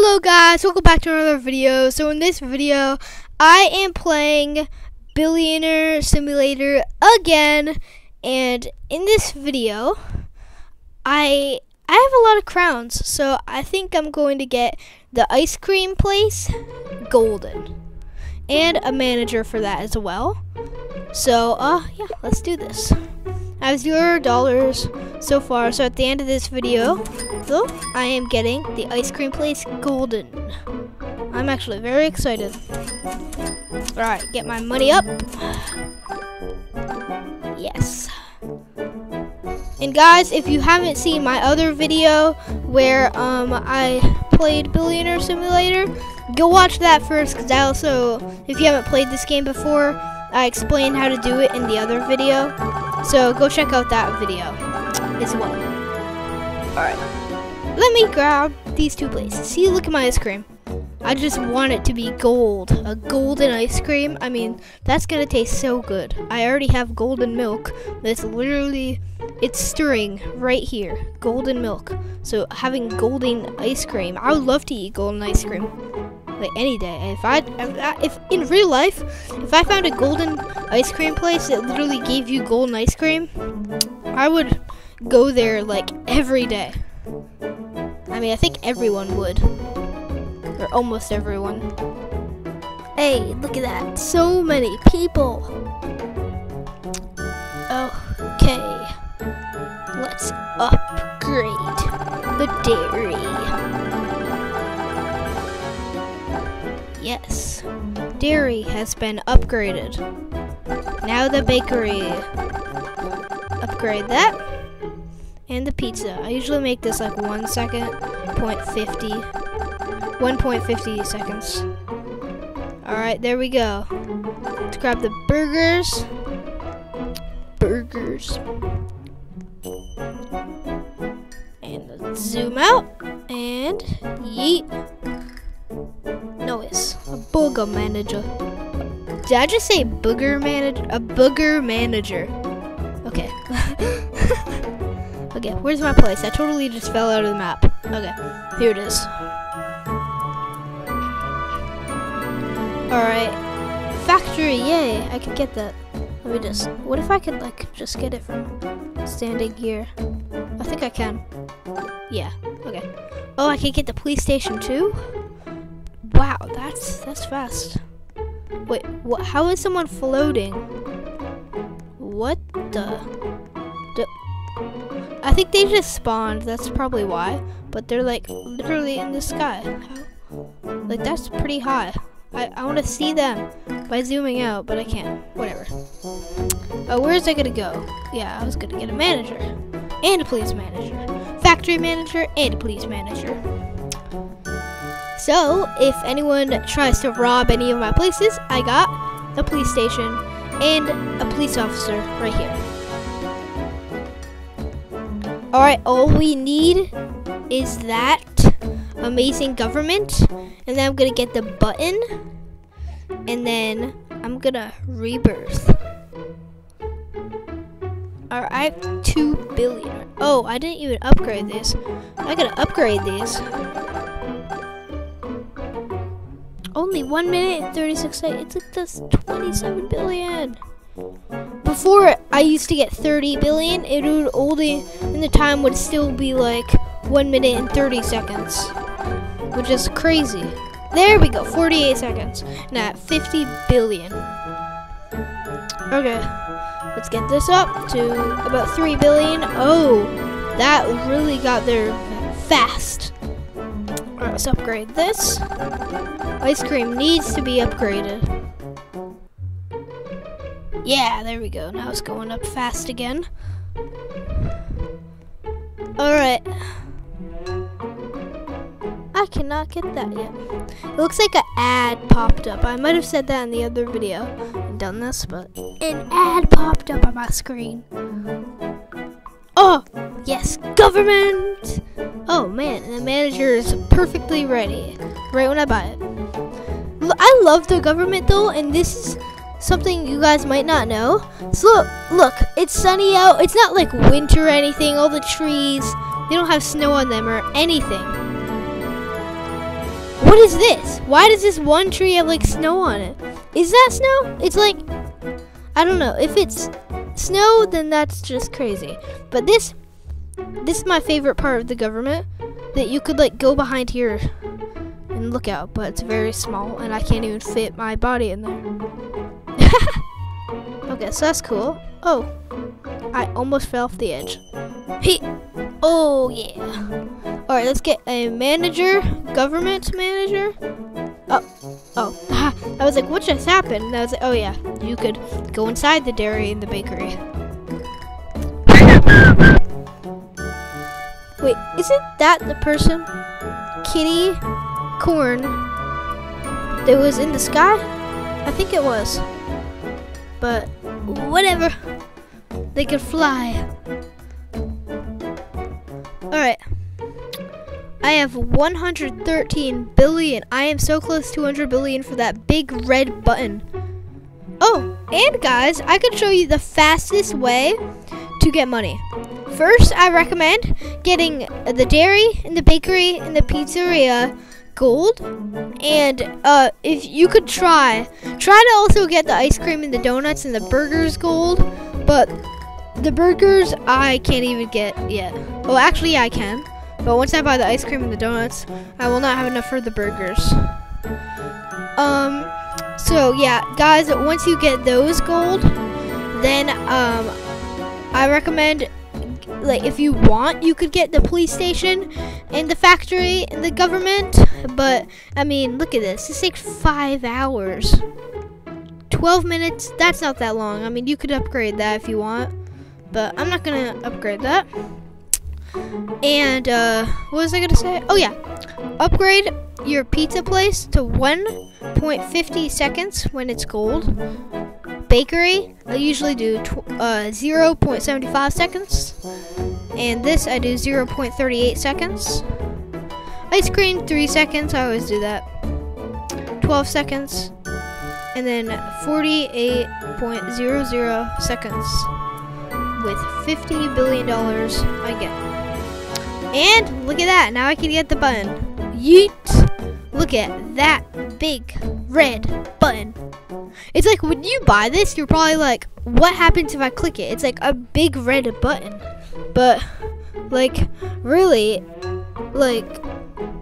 Hello guys, welcome back to another video. So in this video, I am playing Billionaire Simulator again. And in this video, I I have a lot of crowns. So I think I'm going to get the ice cream place golden. And a manager for that as well. So uh yeah, let's do this. I have zero dollars so far. So at the end of this video, though, I am getting the ice cream place golden. I'm actually very excited. All right, get my money up. Yes. And guys, if you haven't seen my other video where um I played Billionaire Simulator, go watch that first because I also, if you haven't played this game before, I explain how to do it in the other video. So go check out that video as well. Alright. Let me grab these two places. See, look at my ice cream. I just want it to be gold. A golden ice cream. I mean, that's gonna taste so good. I already have golden milk. That's literally, it's stirring right here. Golden milk. So having golden ice cream. I would love to eat golden ice cream like any day. If I, if in real life, if I found a golden ice cream place that literally gave you golden ice cream, I would go there like every day. I mean, I think everyone would, or almost everyone. Hey, look at that! So many people. Okay, let's upgrade the dairy. Yes, dairy has been upgraded. Now the bakery. Upgrade that. And the pizza. I usually make this like one second, 0.50, 1.50 seconds. Alright, there we go. Let's grab the burgers. Burgers. And let's zoom out. And yeet noise. A booger manager. Did I just say booger manager? A booger manager. Okay. okay, where's my place? I totally just fell out of the map. Okay, here it is. Alright. Factory, yay! I could get that. Let me just, what if I could like just get it from standing here? I think I can. Yeah, okay. Oh, I can get the police station too? Wow, that's that's fast. Wait, what? How is someone floating? What the? I think they just spawned. That's probably why. But they're like literally in the sky. Like that's pretty high. I, I want to see them by zooming out, but I can't. Whatever. Uh, where's I gonna go? Yeah, I was gonna get a manager and a police manager, factory manager and a police manager. So, if anyone tries to rob any of my places, I got a police station and a police officer right here. Alright, all we need is that amazing government. And then I'm gonna get the button. And then I'm gonna rebirth. Alright, 2 billion. Oh, I didn't even upgrade this. I gotta upgrade these. Only 1 minute and 36 seconds. It took us 27 billion. Before I used to get 30 billion, it would only, in the time would still be like 1 minute and 30 seconds. Which is crazy. There we go, 48 seconds. Now 50 billion. Okay, let's get this up to about 3 billion. Oh, that really got there fast. Let's upgrade this. Ice cream needs to be upgraded. Yeah, there we go. Now it's going up fast again. Alright. I cannot get that yet. It looks like an ad popped up. I might have said that in the other video and done this, but an ad popped up on my screen. Oh, yes, government! Oh man, the manager is perfectly ready right when I buy it. I love the government though, and this is something you guys might not know. So look, look, it's sunny out. It's not like winter or anything. All the trees, they don't have snow on them or anything. What is this? Why does this one tree have like snow on it? Is that snow? It's like, I don't know. If it's snow, then that's just crazy. But this, this is my favorite part of the government. That you could like go behind here and look out, but it's very small and I can't even fit my body in there. okay, so that's cool. Oh, I almost fell off the edge. Hey, oh yeah. All right, let's get a manager, government manager. Oh, oh, I was like, what just happened? And I was like, oh yeah, you could go inside the dairy and the bakery. Wait, isn't that the person? Kitty corn that was in the sky? I think it was. But whatever. They could fly. Alright. I have 113 billion. I am so close to 100 billion for that big red button. Oh, and guys, I can show you the fastest way to get money. First, I recommend getting the dairy and the bakery and the pizzeria gold. And uh, if you could try, try to also get the ice cream and the donuts and the burgers gold. But the burgers I can't even get yet. Well, actually, I can. But once I buy the ice cream and the donuts, I will not have enough for the burgers. Um, so yeah, guys, once you get those gold, then um, I recommend like if you want you could get the police station and the factory and the government but i mean look at this. This takes five hours. 12 minutes? That's not that long. I mean you could upgrade that if you want but i'm not gonna upgrade that. And uh what was i gonna say? Oh yeah. Upgrade your pizza place to 1.50 seconds when it's gold bakery, I usually do uh, 0.75 seconds. And this I do 0.38 seconds. Ice cream, 3 seconds. I always do that. 12 seconds. And then 48.00 seconds. With $50 billion I get. And look at that. Now I can get the button. Yeet. Look at that big red button. It's like when you buy this, you're probably like, what happens if I click it? It's like a big red button. But like really like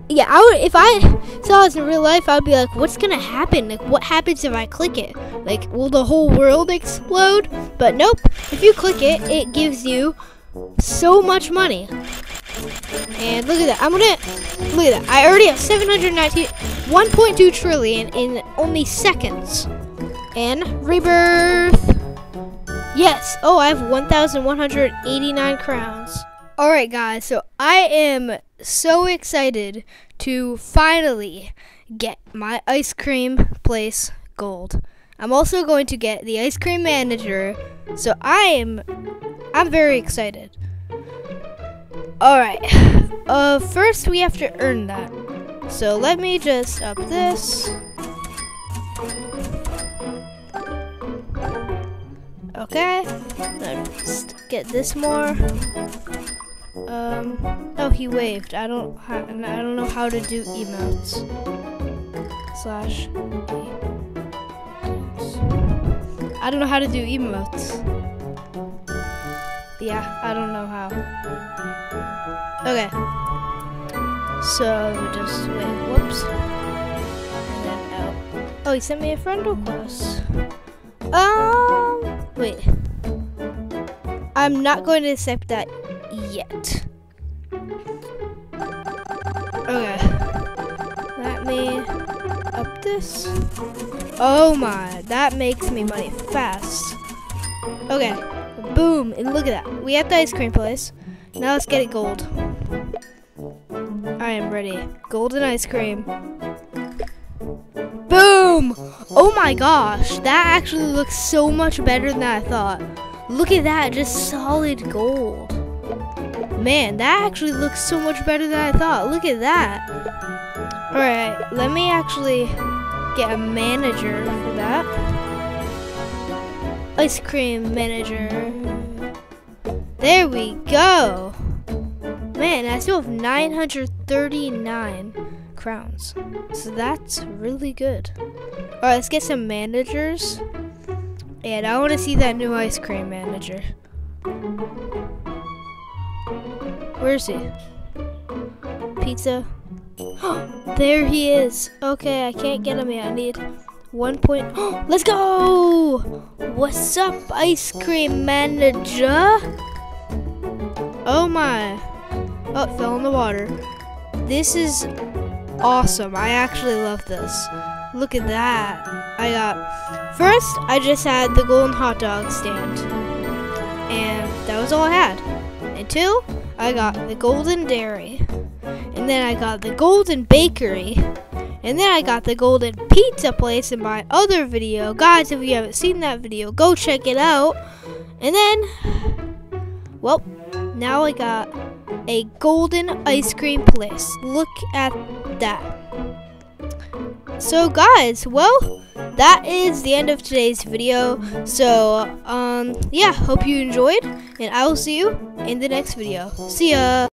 yeah, I would if I saw this in real life, I would be like, what's gonna happen? Like what happens if I click it? Like will the whole world explode? But nope. If you click it, it gives you so much money. And look at that. I'm gonna look at that. I already have 719 1.2 trillion in only seconds. And rebirth. Yes. Oh, I have 1,189 crowns. Alright, guys. So I am so excited to finally get my ice cream place gold. I'm also going to get the ice cream manager. So I am I'm very excited. Alright. Uh first we have to earn that. So let me just up this. Okay. Let's get this more. Um. Oh, he waved. I don't. I don't know how to do emotes. Slash. I don't know how to do emotes. Yeah, I don't know how. Okay. So just wait. Whoops. And then out. Oh, he sent me a friend request. Um. Wait. I'm not going to accept that yet. Okay. Let me up this. Oh my, that makes me money fast. Okay. Boom, and look at that. We have the ice cream place. Now let's get it gold. I am ready. Golden ice cream. Boom! Oh my gosh, that actually looks so much better than I thought. Look at that, just solid gold. Man, that actually looks so much better than I thought. Look at that. Alright, let me actually get a manager for that. Ice cream manager. There we go. Man, I still have 939 crowns. So that's really good. Alright, let's get some managers. And I want to see that new ice cream manager. Where is he? Pizza. there he is. Okay, I can't get him yet. I need one point. Let's go! What's up, ice cream manager? Oh my. Oh, fell in the water. This is awesome. I actually love this. Look at that. I got, first, I just had the golden hot dog stand. And that was all I had. And two, I got the golden dairy. And then I got the golden bakery. And then I got the golden pizza place in my other video. Guys, if you haven't seen that video, go check it out. And then, well, now I got a golden ice cream place. Look at that. So guys, well, that is the end of today's video. So, um, yeah, hope you enjoyed, and I will see you in the next video. See ya!